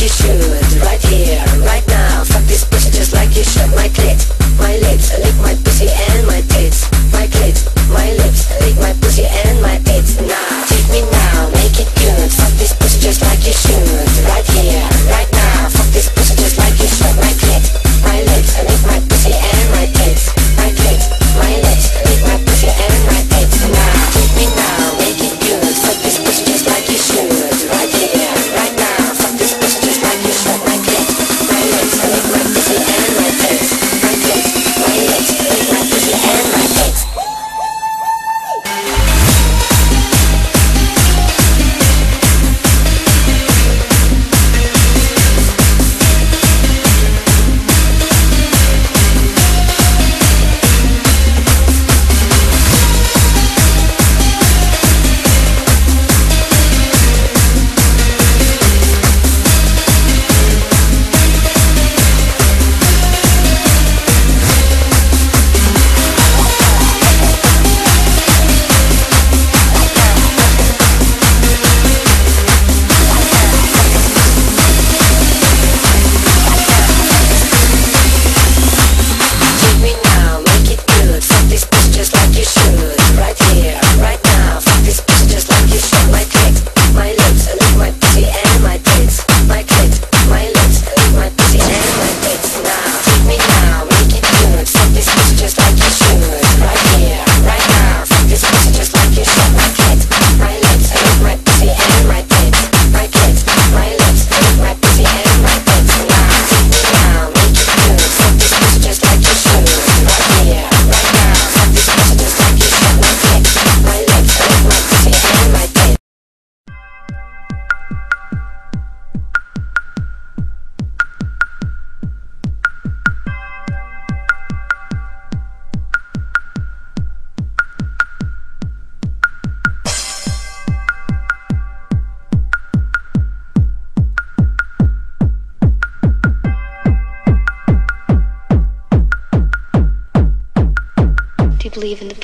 you should.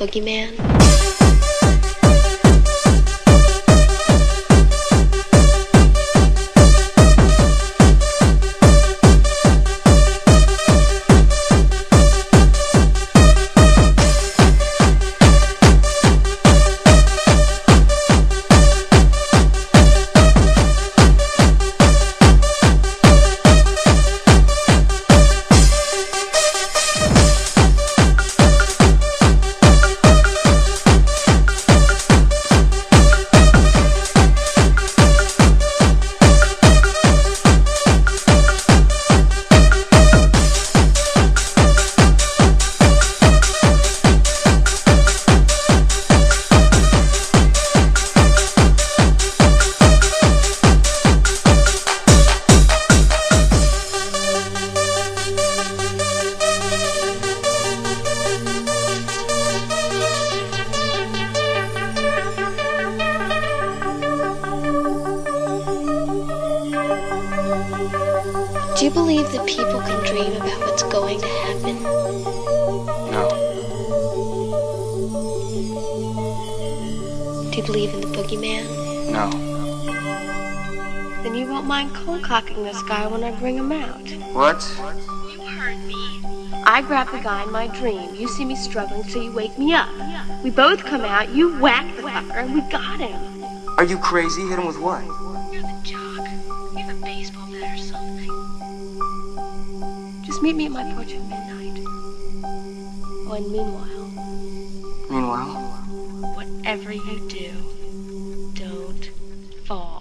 boogeyman? cocking this guy when I bring him out. What? You heard me. I grab the guy in my dream. You see me struggling, so you wake me up. We both come out, you whack the fucker, and we got him. Are you crazy? Hit him with what? You're the jock. You have a baseball bat or something. Just meet me at my porch at midnight. Oh, and meanwhile. Meanwhile? Whatever you do, don't fall.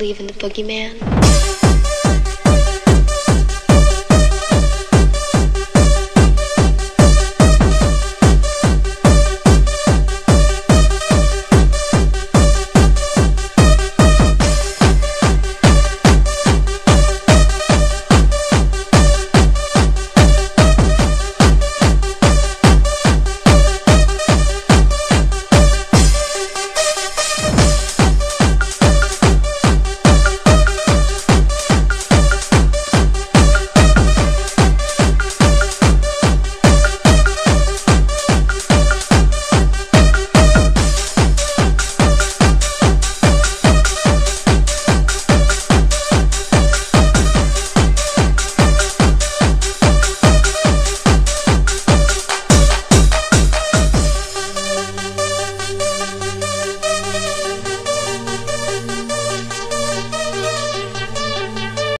Believe in the boogeyman?